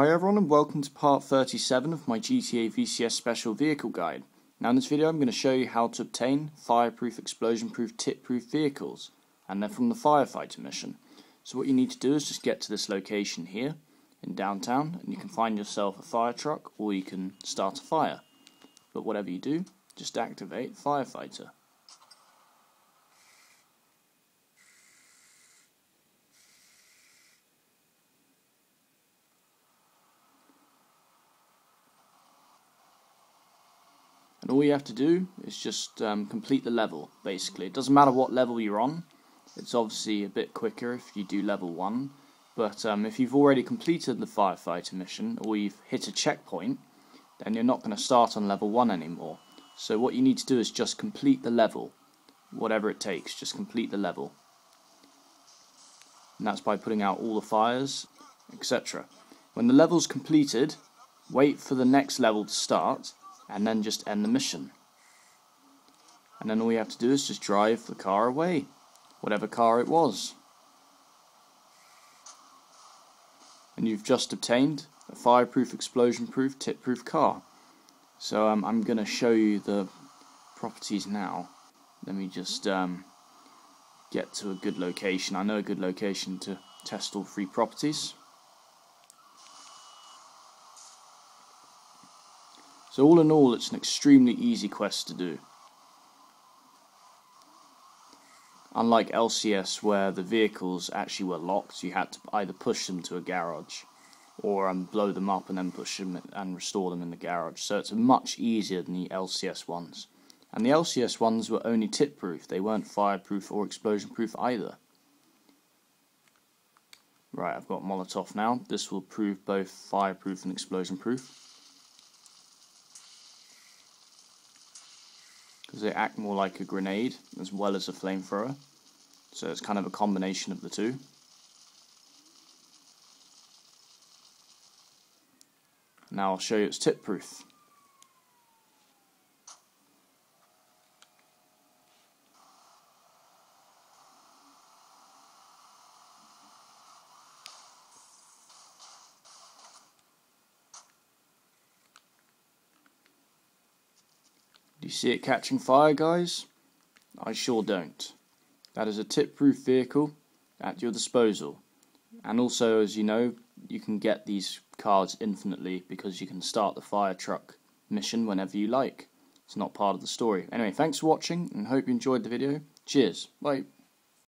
and welcome to part 37 of my GTA VCS Special Vehicle Guide. Now in this video I'm going to show you how to obtain fireproof, explosion-proof, tip-proof vehicles and they're from the firefighter mission. So what you need to do is just get to this location here in downtown and you can find yourself a fire truck or you can start a fire. But whatever you do, just activate firefighter. And all you have to do is just um, complete the level basically. It doesn't matter what level you're on. It's obviously a bit quicker if you do level 1 but um, if you've already completed the firefighter mission or you've hit a checkpoint then you're not going to start on level 1 anymore. So what you need to do is just complete the level. Whatever it takes just complete the level. And that's by putting out all the fires etc when the level's completed wait for the next level to start and then just end the mission. And then all you have to do is just drive the car away, whatever car it was. And you've just obtained a fireproof, explosion-proof, tip-proof car. So um, I'm going to show you the properties now. Let me just um, get to a good location. I know a good location to test all three properties. So all in all, it's an extremely easy quest to do. Unlike LCS, where the vehicles actually were locked, you had to either push them to a garage or um, blow them up and then push them and restore them in the garage. So it's much easier than the LCS ones. And the LCS ones were only tip proof, they weren't fireproof or explosion proof either. Right, I've got Molotov now. This will prove both fireproof and explosion proof. Because they act more like a grenade as well as a flamethrower. So it's kind of a combination of the two. Now I'll show you it's tip proof. You see it catching fire, guys? I sure don't. That is a tip-proof vehicle at your disposal. And also, as you know, you can get these cards infinitely because you can start the fire truck mission whenever you like. It's not part of the story. Anyway, thanks for watching and hope you enjoyed the video. Cheers. Bye.